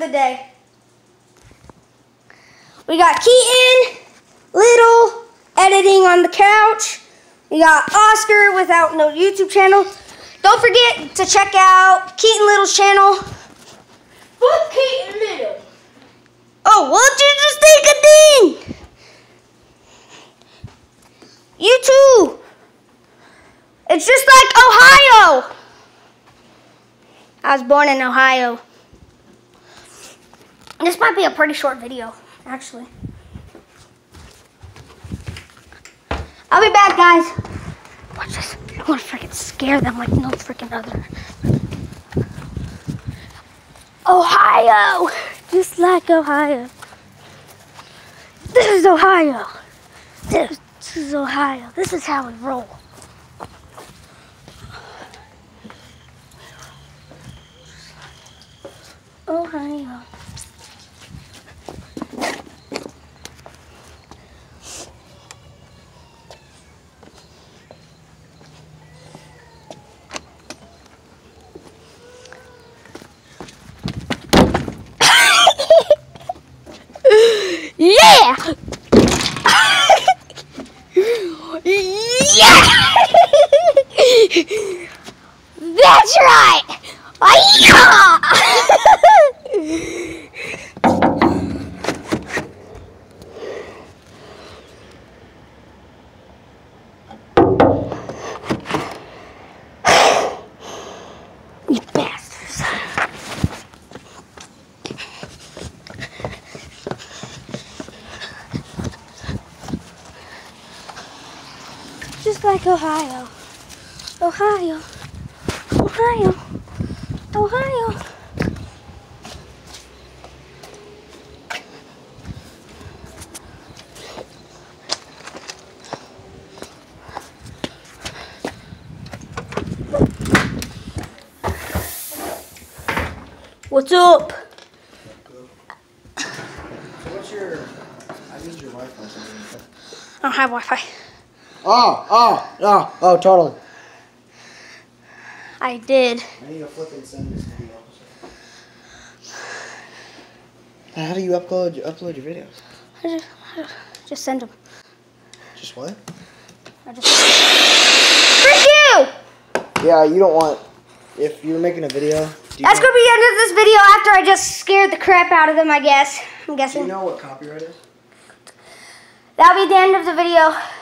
day. We got Keaton, Little, editing on the couch. We got Oscar without no YouTube channel. Don't forget to check out Keaton Little's channel. Fuck Keaton Little. Oh, won't you just take a ding? You too. It's just like Ohio. I was born in Ohio. This might be a pretty short video, actually. I'll be back, guys. Watch this. I want to freaking scare them like no freaking other. Ohio! Just like Ohio. This is Ohio. This, this is Ohio. This is how we roll. Ohio. Yeah! yeah! That's right! you Just like Ohio. Ohio. Ohio. Ohio. What's up? What's your? I your Wi-Fi. I don't have Wi-Fi. Oh, oh, oh, oh, totally. I did. I need to flip and send this video. How do you upload upload your videos? I just, just send them. Just what? I just. Frick you! Yeah, you don't want. If you're making a video, do That's gonna be the end of this video after I just scared the crap out of them, I guess. I'm do you know what copyright is? That'll be the end of the video.